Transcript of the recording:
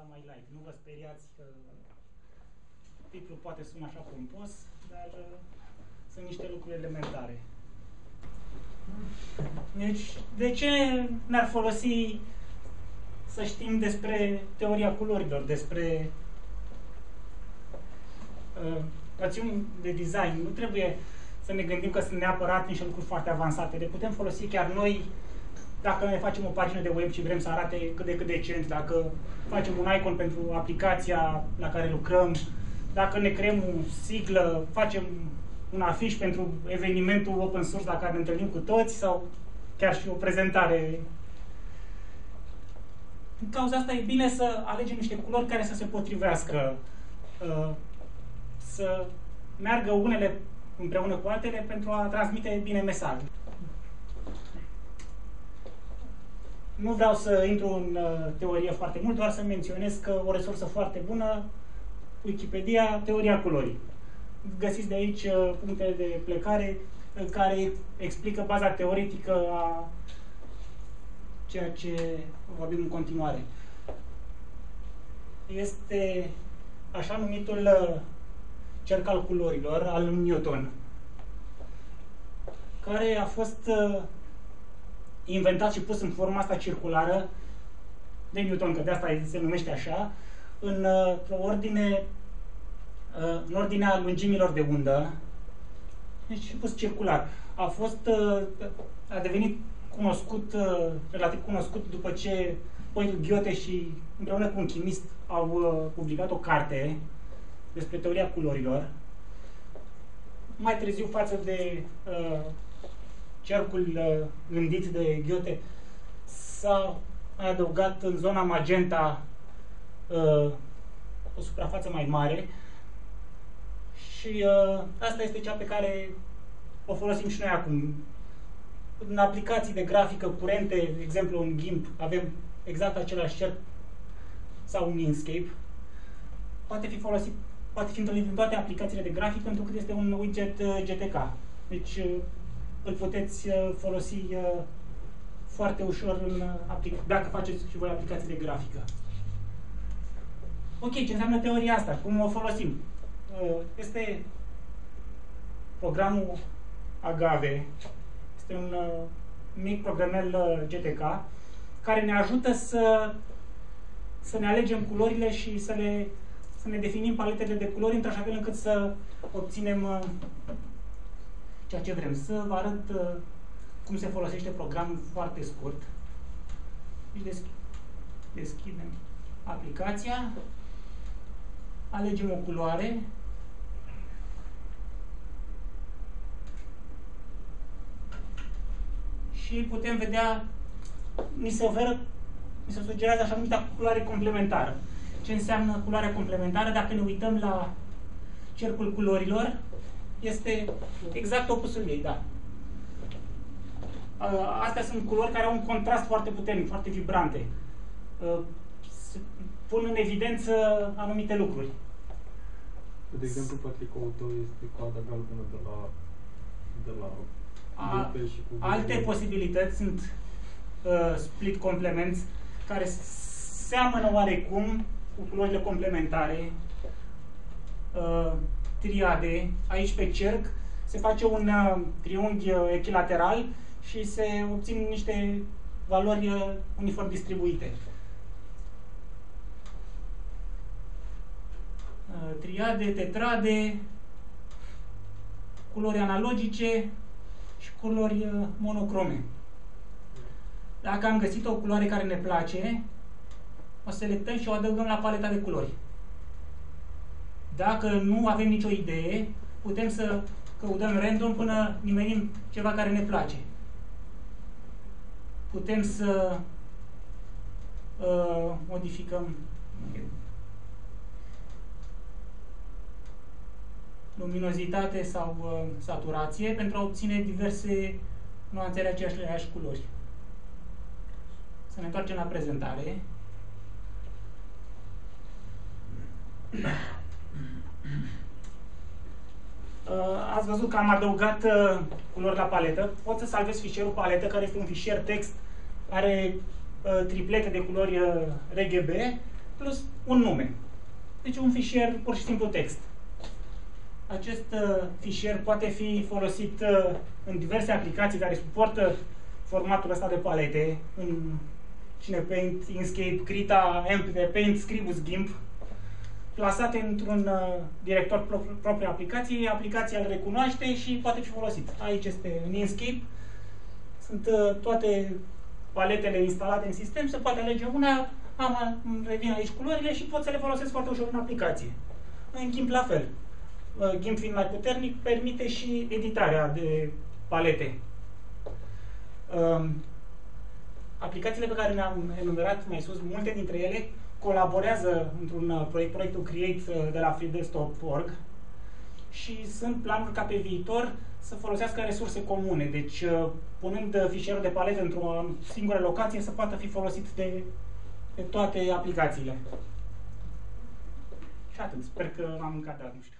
la mai light. Nu vă speriați că titlul poate suna așa pompos, dar uh, sunt niște lucruri elementare. Deci, de ce ne-ar folosi să știm despre teoria culorilor, despre uh, rațiuni de design? Nu trebuie să ne gândim că sunt neapărat niște lucruri foarte avansate. Le putem folosi chiar noi dacă ne facem o pagină de web și vrem să arate cât de cât decent, dacă facem un icon pentru aplicația la care lucrăm, dacă ne creăm o siglă, facem un afiș pentru evenimentul open source la care ne întâlnim cu toți sau chiar și o prezentare. În cauza asta e bine să alegem niște culori care să se potrivească, uh, să meargă unele împreună cu altele pentru a transmite bine mesajul. Nu vreau să intru în uh, teorie foarte mult, doar să menționez că o resursă foarte bună, Wikipedia, teoria culorii. Găsiți de aici uh, punctele de plecare în care explică baza teoretică a ceea ce vorbim în continuare. Este așa numitul uh, cerc al culorilor al lui Newton, care a fost uh, inventat și pus în forma asta circulară de Newton, că de asta se numește așa, în uh, o ordine, uh, în ordinea lungimilor de undă, deci pus circular. A fost, uh, a devenit cunoscut, uh, relativ cunoscut după ce poetul Ghiote și împreună cu un chimist au uh, publicat o carte despre teoria culorilor. Mai târziu față de uh, cercul uh, gândit de Goethe, s-a adăugat în zona magenta uh, o suprafață mai mare și uh, asta este cea pe care o folosim și noi acum. În aplicații de grafică curente, de exemplu în GIMP, avem exact același cerc sau un Inkscape. Poate fi folosit, poate fi întâlnit în toate aplicațiile de grafică pentru că este un widget uh, GTK. Deci uh, îl puteți uh, folosi uh, foarte ușor în uh, dacă faceți și voi aplicații de grafică. Ok, ce înseamnă teoria asta? Cum o folosim? Este programul Agave, este un mic programel GTK care ne ajută să, să ne alegem culorile și să, le, să ne definim paletele de culori într-așa fel încât să obținem ceea ce vrem. Să vă arăt uh, cum se folosește programul foarte scurt. Deci deschid, deschidem aplicația, alegem o culoare, și putem vedea, ni se oferă, ni se sugerează așa numită culoare complementară. Ce înseamnă culoarea complementară? Dacă ne uităm la cercul culorilor, este exact opusul ei, da. Astea sunt culori care au un contrast foarte puternic, foarte vibrante. Pun în evidență anumite lucruri. De exemplu, patricoul tău este coada galbenă de la, de la A, și cu Alte posibilități sunt uh, split complements care seamănă oarecum cu culorile complementare. Uh, triade, aici pe cerc, se face un uh, triunghi uh, echilateral și se obțin niște valori uh, uniform distribuite. Uh, triade, tetrade, culori analogice și culori uh, monocrome. Dacă am găsit o culoare care ne place, o selectăm și o adăugăm la paleta de culori. Dacă nu avem nicio idee, putem să căutăm random până nimerim ceva care ne place. Putem să uh, modificăm luminozitate sau uh, saturație pentru a obține diverse nuanțele aceeași culori. Să ne întoarcem la prezentare. Uh, ați văzut că am adăugat uh, culori la paletă. Pot să salvez fișierul paletă, care este un fișier text, are uh, triplete de culori RGB plus un nume. Deci un fișier pur și simplu text. Acest uh, fișier poate fi folosit uh, în diverse aplicații care suportă formatul ăsta de palete, în Cinepaint, Inkscape, Krita, Amp Paint, Scribus, GIMP, plasate într-un uh, director pro propriu aplicației, aplicația îl recunoaște și poate fi folosit. Aici este în Inkscape, sunt uh, toate paletele instalate în sistem, se poate alege una, am, revin aici culorile și pot să le folosesc foarte ușor în aplicație. În GIMP la fel. Uh, GIMP fiind mai puternic, permite și editarea de palete. Um, aplicațiile pe care le-am enumerat mai sus, multe dintre ele colaborează într-un uh, proiect, proiectul Create uh, de la freedesktop.org și sunt planuri ca pe viitor să folosească resurse comune. Deci, punând fișierul de palete într-o singură locație, să poată fi folosit de, de toate aplicațiile. Și atât. Sper că am mâncat, dar nu știu.